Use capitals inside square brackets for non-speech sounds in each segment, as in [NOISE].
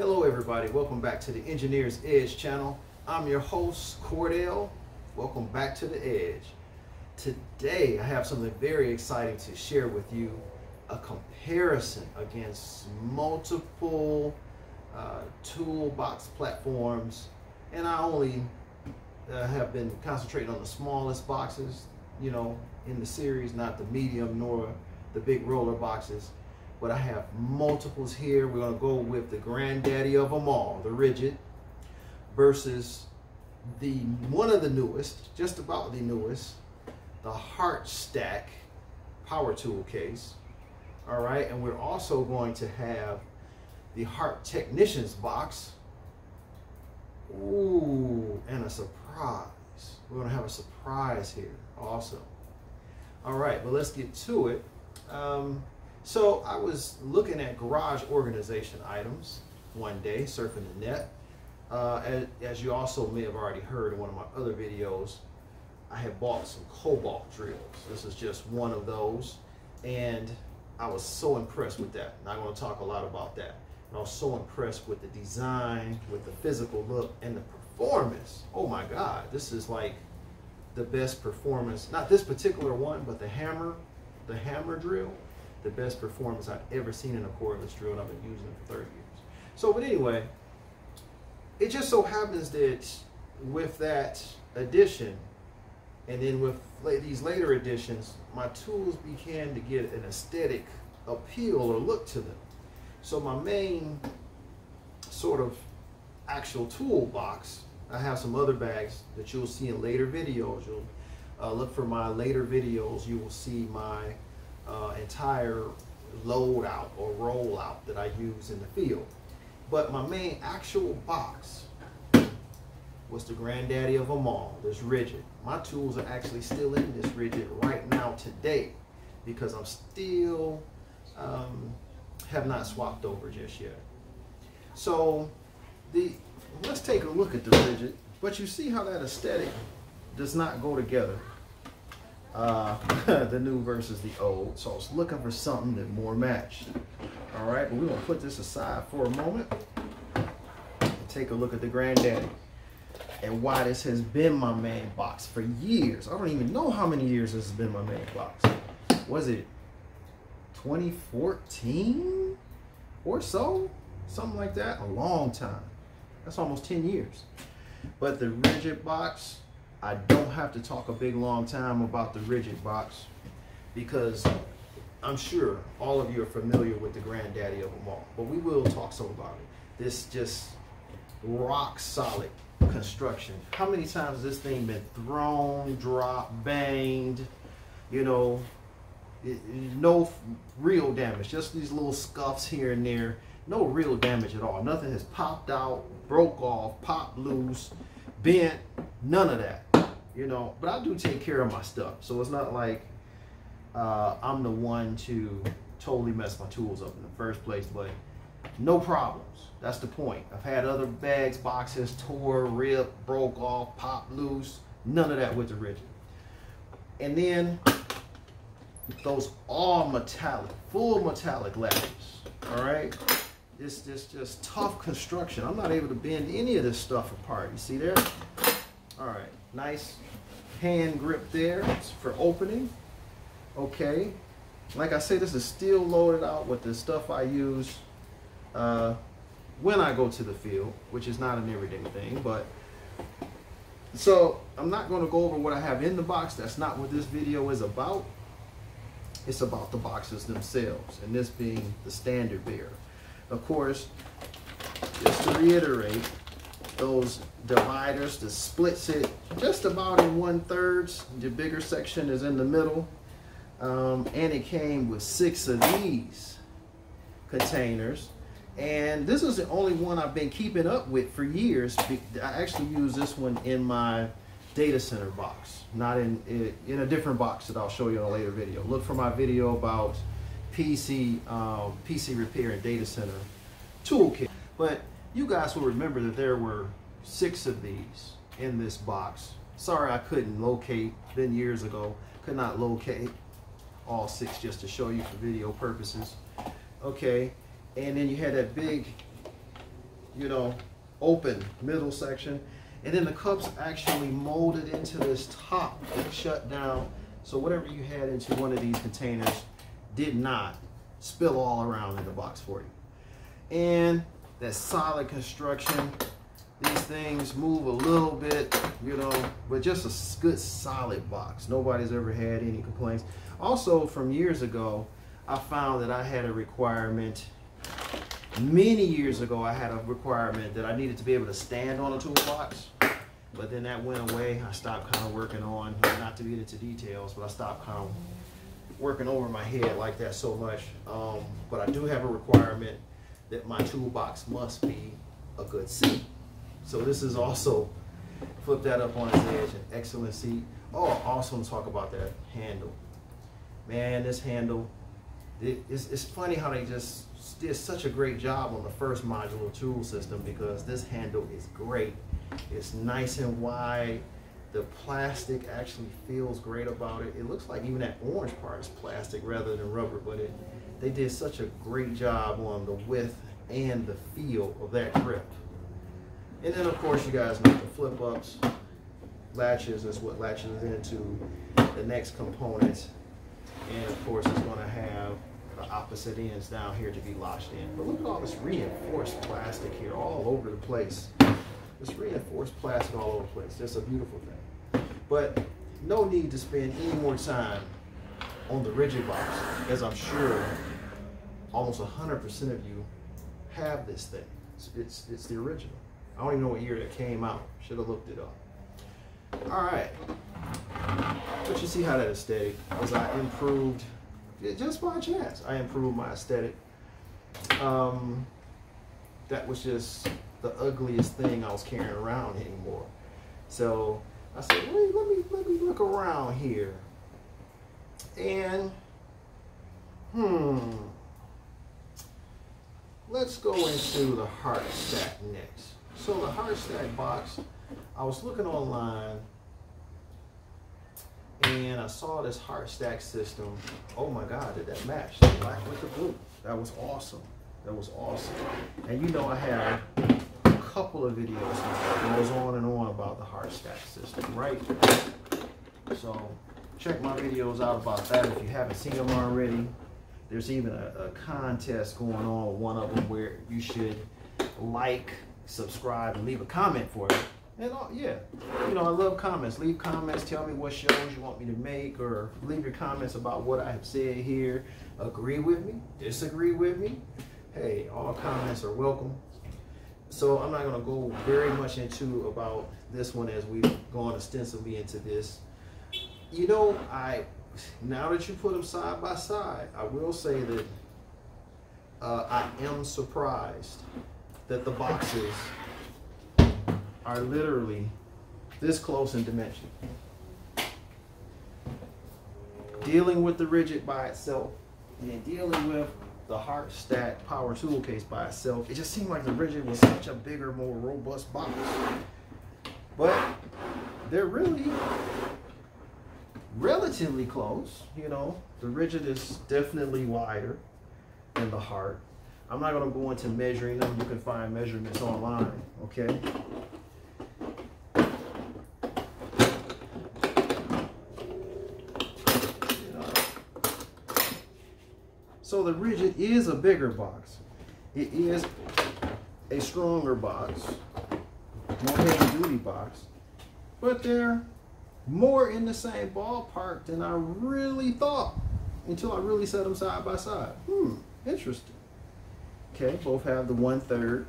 Hello everybody, welcome back to the Engineer's Edge channel. I'm your host, Cordell. Welcome back to the Edge. Today I have something very exciting to share with you, a comparison against multiple uh, toolbox platforms. And I only uh, have been concentrating on the smallest boxes, you know, in the series, not the medium nor the big roller boxes but I have multiples here. We're going to go with the granddaddy of them all, the Ridgid, versus the one of the newest, just about the newest, the Hart Stack power tool case. All right, and we're also going to have the Hart Technicians box. Ooh, and a surprise. We're going to have a surprise here also. All right, but let's get to it. Um, so I was looking at garage organization items one day, surfing the net. Uh, as, as, you also may have already heard in one of my other videos, I had bought some Kobalt drills. This is just one of those. And I was so impressed with that. And I'm going to talk a lot about that. And I was so impressed with the design, with the physical look, and the performance. Oh my God, this is like the best performance. Not this particular one, but the hammer, the hammer drill the best performance I've ever seen in a cordless drill, and I've been using it for 30 years. So, but anyway, it just so happens that with that addition, and then with these later additions, my tools began to get an aesthetic appeal or look to them. So my main sort of actual toolbox, I have some other bags that you'll see in later videos. You'll uh, look for my later videos. You will see my uh, entire load out or roll out that I use in the field. But my main actual box was the granddaddy of them all, this Ridgid. My tools are actually still in this Ridgid right now today because I'm still um, have not swapped over just yet. So the let's take a look at the Ridgid, But you see how that aesthetic does not go together uh, [LAUGHS] the new versus the old. So I was looking for something that more matched. All right, but we're gonna put this aside for a moment and take a look at the granddaddy and why this has been my main box for years. I don't even know how many years this has been my main box. Was it 2014 or so? Something like that, a long time. That's almost 10 years. But the Ridgid box, I don't have to talk a big long time about the Ridgid box because I'm sure all of you are familiar with the granddaddy of them all, but we will talk some about it. This just rock solid construction. How many times has this thing been thrown, dropped, banged, you know, it, no real damage, just these little scuffs here and there. No real damage at all. Nothing has popped out, broke off, popped loose, bent, none of that you know, but I do take care of my stuff. So it's not like uh, I'm the one to totally mess my tools up in the first place, but no problems. That's the point. I've had other bags, boxes, tore, ripped, broke off, popped loose. None of that with the Ridgid. And then those all metallic, full metallic ladders. All right. This this just tough construction. I'm not able to bend any of this stuff apart. You see there? All right. Nice hand grip there for opening. Okay. Like I say, this is still loaded out with the stuff I use uh, when I go to the field, which is not an everyday thing, but so I'm not going to go over what I have in the box. That's not what this video is about. It's about the boxes themselves, and this being the standard bearer. Of course, just to reiterate, those dividers that splits it just about in one thirds. The bigger section is in the middle. Um, and it came with six of these containers. And this is the only one I've been keeping up with for years. I actually use this one in my data center box, not in, in a different box that I'll show you in a later video. Look for my video about PC, um, PC repair and data center toolkit. But you guys will remember that there were six of these in this box. Sorry I couldn't locate, been years ago, could not locate all six just to show you for video purposes. Okay, and then you had that big you know, open middle section. And then the cups actually molded into this top that shut down. So whatever you had into one of these containers did not spill all around in the box for you. And that solid construction, these things move a little bit, you know, but just a good solid box. Nobody's ever had any complaints. Also, from years ago, I found that I had a requirement many years ago I had a requirement that I needed to be able to stand on a toolbox but then that went away I stopped kind of working on not to get into details but I stopped kind of working over my head like that so much um, but I do have a requirement that my toolbox must be a good seat so this is also flip that up on its edge an excellent seat oh to talk about that handle man this handle it, it's, it's funny how they just did such a great job on the first modular tool system because this handle is great. It's nice and wide. The plastic actually feels great about it. It looks like even that orange part is plastic rather than rubber, but it, they did such a great job on the width and the feel of that grip. And then of course you guys know the flip ups, latches is what latches into the next component. And of course it's gonna have the opposite ends down here to be lodged in. But look at all this reinforced plastic here all over the place. This reinforced plastic all over the place. That's a beautiful thing. But no need to spend any more time on the Ridgid box, as I'm sure almost 100% of you have this thing. It's, it's, it's the original. I don't even know what year it came out. Should have looked it up. All right. But you see how that aesthetic, as I improved just by chance, I improved my aesthetic. Um, that was just the ugliest thing I was carrying around anymore. So I said, let me, let me, let me look around here. And, hmm, let's go into the Hart Stack next. So the Hart Stack box, I was looking online and I saw this Hart Stack system. Oh my God, did that match? The black with the blue. That was awesome. That was awesome. And you know I have a couple of videos that goes on and on about the Hart Stack system, right? So check my videos out about that if you haven't seen them already. There's even a, a contest going on, one of them where you should like, subscribe, and leave a comment for it and all, yeah, you know, I love comments. Leave comments. Tell me what shows you want me to make, or leave your comments about what I have said here. Agree with me, disagree with me. Hey, all comments are welcome. So I'm not going to go very much into about this one as we've gone extensively into this. You know, I now that you put them side by side, I will say that uh, I am surprised that the boxes are literally this close in dimension. Dealing with the Ridgid by itself and dealing with the Hart Stack power tool case by itself, it just seemed like the Ridgid was such a bigger, more robust box. But they're really relatively close, you know. The Ridgid is definitely wider than the Hart. I'm not going to go into measuring them. You can find measurements online, okay? So the Ridgid is a bigger box. It is a stronger box, more heavy duty box, but they're more in the same ballpark than I really thought until I really set them side by side. Hmm, interesting. Okay, both have the one third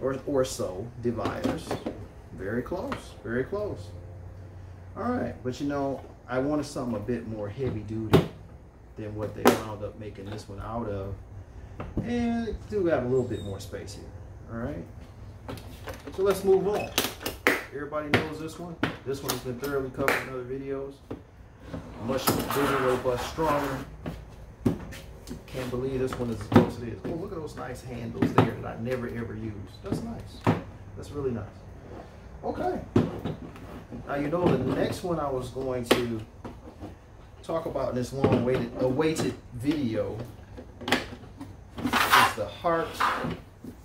or, or so dividers. Very close, very close. All right, but you know, I wanted something a bit more heavy duty than what they wound up making this one out of. And do have a little bit more space here. All right. So let's move on. Everybody knows this one. This one has been thoroughly covered in other videos. Much bigger, robust, stronger. Can't believe this one is as close as it is. Oh, look at those nice handles there that I never ever use. That's nice. That's really nice. Okay. Now you know the next one I was going to talk about in this long awaited, awaited video is the Hart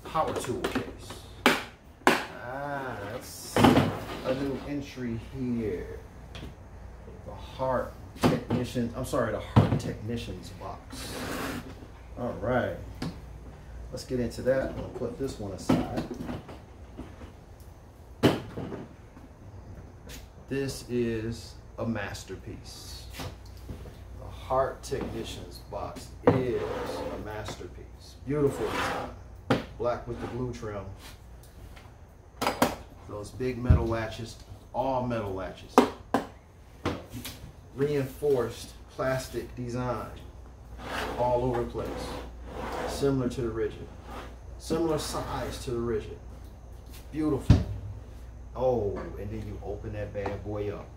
power tool case. Ah, that's a new entry here. The Hart Technician, I'm sorry, the Hart Technicians box. All right, let's get into that. I'm gonna put this one aside. This is a masterpiece. The Hart Technicians box is a masterpiece. Beautiful design. Black with the blue trim. Those big metal latches, all metal latches. Reinforced plastic design all over the place. Similar to the Ridgid. Similar size to the Ridgid. Beautiful. Oh, and then you open that bad boy up.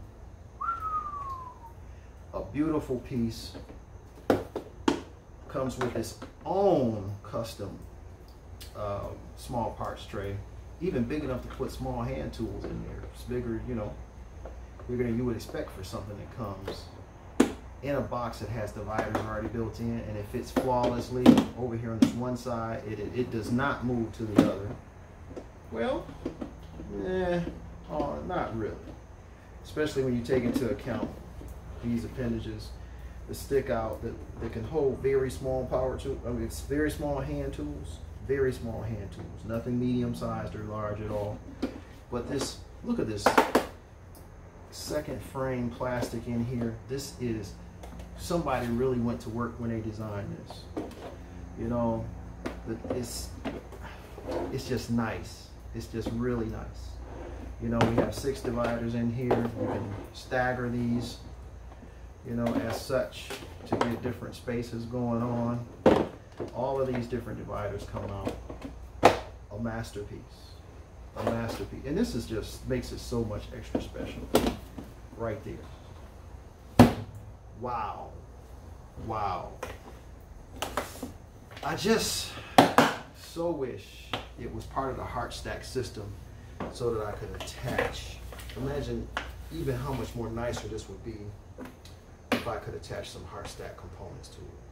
A beautiful piece. Comes with its own custom um, small parts tray. Even big enough to put small hand tools in there. It's bigger, you know, bigger than you would expect for something that comes in a box that has dividers already built in and it fits flawlessly over here on this one side. It, it, it does not move to the other. Well, Eh, oh, not really. Especially when you take into account these appendages that stick out that, that can hold very small power tools. I mean, very small hand tools, very small hand tools. Nothing medium sized or large at all. But this, look at this second frame plastic in here. This is, somebody really went to work when they designed this. You know, it's, it's just nice. It's just really nice. You know, we have six dividers in here. You can stagger these, you know, as such to get different spaces going on. All of these different dividers come out a masterpiece. A masterpiece. And this is just makes it so much extra special. Right there. Wow. Wow. I just so wish it was part of the Hart Stack system so that I could attach. Imagine even how much more nicer this would be if I could attach some Hart Stack components to it.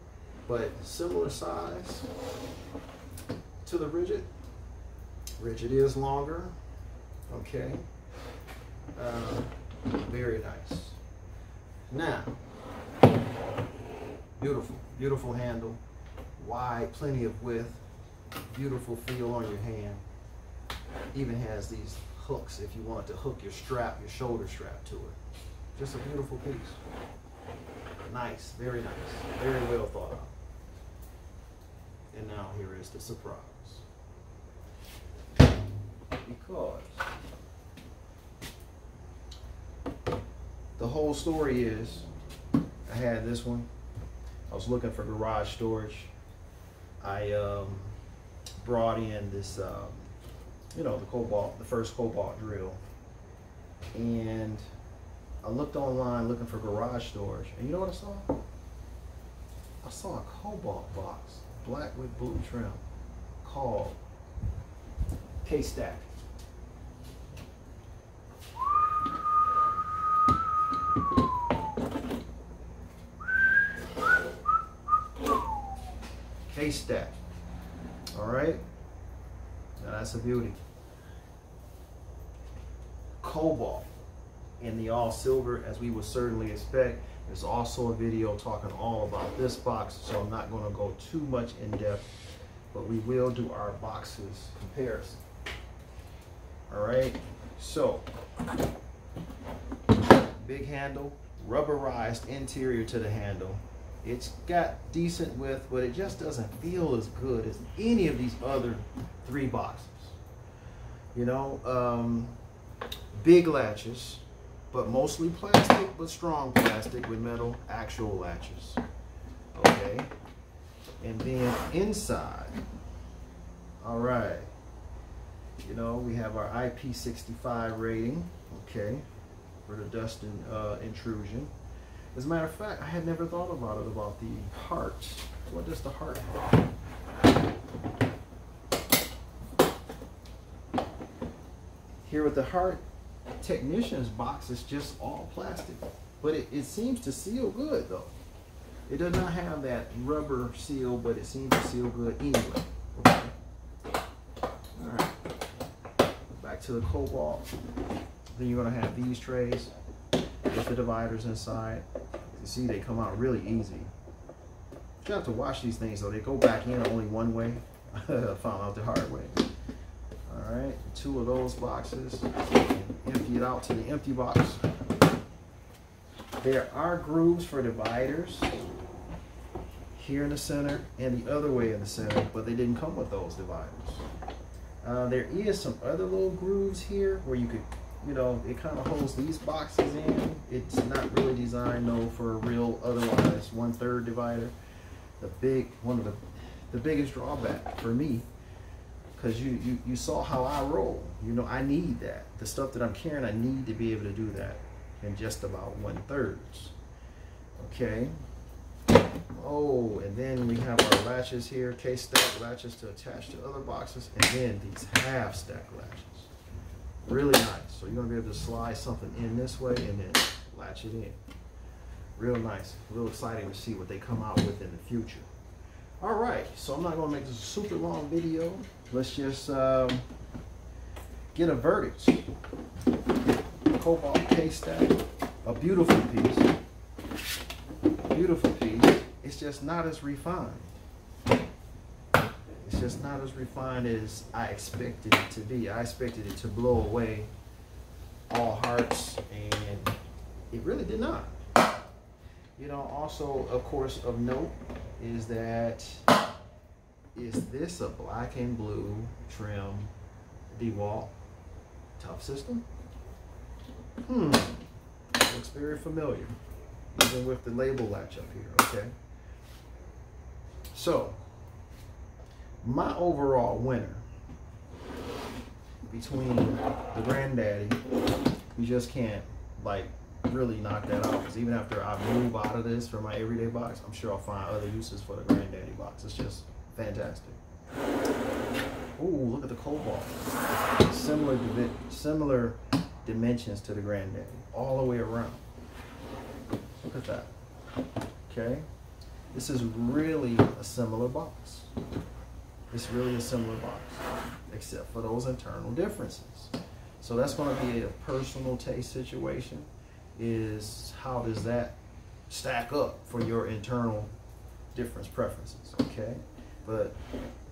But similar size to the Ridgid. Ridgid is longer, okay? Uh, very nice. Now, beautiful, beautiful handle, wide, plenty of width, beautiful feel on your hand. Even has these hooks if you want to hook your strap, your shoulder strap to it. Just a beautiful piece. Nice, very nice, very well thought out. And now here is the surprise. Because the whole story is I had this one. I was looking for garage storage. I um, brought in this, um, you know, the Kobalt, the first Kobalt drill. And I looked online looking for garage storage. And you know what I saw? I saw a Kobalt box, black with blue trim, called K-Stack. K-Stack. All right. Now that's a beauty. Kobalt in the all silver as we would certainly expect. There's also a video talking all about this box, so I'm not going to go too much in depth, but we will do our boxes comparison. All right, so big handle, rubberized interior to the handle, it's got decent width, but it just doesn't feel as good as any of these other three boxes. You know, um, big latches, but mostly plastic, but strong plastic with metal actual latches. Okay. And then inside, all right, you know, we have our IP65 rating, okay, for the dust and uh, intrusion. As a matter of fact, I had never thought about it, about the Hart. What does the Hart have? Here with the Hart technician's box, is just all plastic. But it, it seems to seal good though. It does not have that rubber seal, but it seems to seal good anyway. Okay. to the Kobalt, then you're gonna have these trays with the dividers inside. You see, they come out really easy. You have to wash these things though. They go back in only one way. I [LAUGHS] found out the hard way. All right, two of those boxes. Empty it out to the empty box. There are grooves for dividers here in the center and the other way in the center, but they didn't come with those dividers. Uh, there is some other little grooves here where you could, you know, it kind of holds these boxes in. It's not really designed though for a real otherwise one third divider. The big, one of the, the biggest drawback for me, because you, you, you saw how I roll. You know, I need that. The stuff that I'm carrying, I need to be able to do that in just about one thirds. Okay. Oh, and then we have our latches here, CaseStack latches to attach to other boxes, and then these half stack latches. Really nice. So you're gonna be able to slide something in this way and then latch it in. Real nice. Real exciting to see what they come out with in the future. All right, so I'm not gonna make this a super long video. Let's just um, get a verdict. Kobalt CaseStack, a beautiful piece. Beautiful piece. It's just not as refined. It's just not as refined as I expected it to be. I expected it to blow away all Harts, and it really did not. You know, also, of course, of note is that is this a black and blue trim DeWalt tough system? Hmm, looks very familiar, even with the label latch up here, okay? So, my overall winner between the granddaddy, you just can't like really knock that out because even after I move out of this for my everyday box, I'm sure I'll find other uses for the granddaddy box. It's just fantastic. Ooh, look at the Kobalt. Similar, similar dimensions to the granddaddy, all the way around. Look at that. Okay, this is really a similar box. It's really a similar box, except for those internal differences. So that's going to be a personal taste situation is how does that stack up for your internal difference preferences, okay? But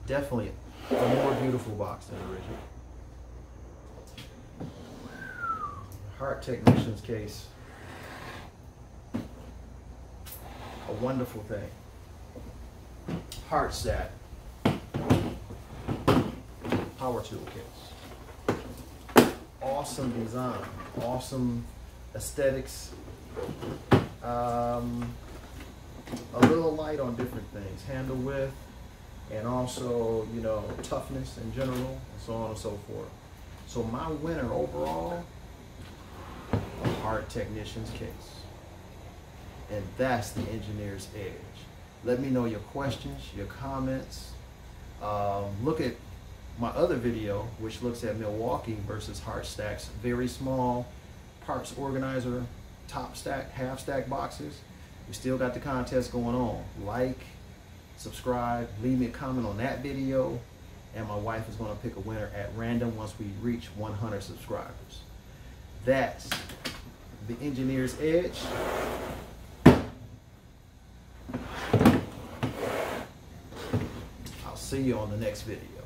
definitely a more beautiful box than original. Hart Technicians case, a wonderful thing. Hart Stack power tool case. Awesome design, awesome aesthetics. Um, a little light on different things, handle width, and also, you know, toughness in general, and so on and so forth. So my winner overall, a Hart Technician's case. And that's the engineer's edge. Let me know your questions, your comments. Um, look at my other video, which looks at Milwaukee versus Hart Stacks. Very small, parts organizer, top stack, half stack boxes. We still got the contest going on. Like, subscribe, leave me a comment on that video, and my wife is going to pick a winner at random once we reach 100 subscribers. That's the Engineer's Edge. I'll see you on the next video.